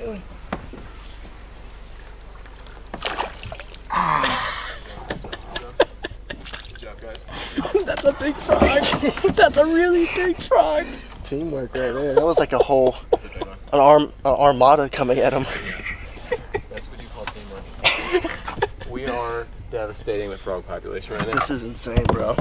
doing? Ah. That's a big frog. That's a really big frog. Teamwork right there. That was like a whole an arm an armada coming at him. That's what you call teamwork. we are devastating the frog population right now. This is insane, bro.